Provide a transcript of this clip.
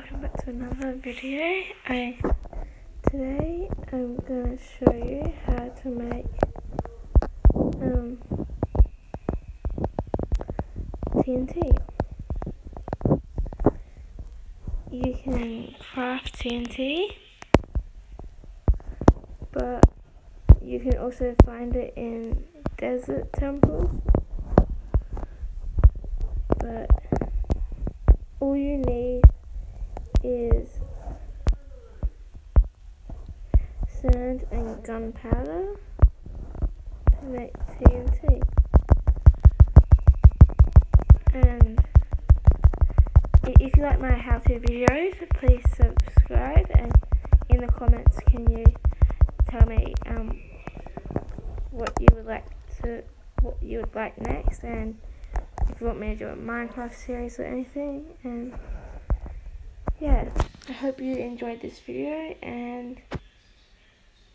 to another video. I today I'm gonna show you how to make um TNT. You can craft TNT, but you can also find it in desert temples. But all you need sand and gunpowder to make TNT. And if you like my how-to videos, please subscribe and in the comments can you tell me um, what you would like to what you would like next and if you want me to do a Minecraft series or anything and yeah I hope you enjoyed this video and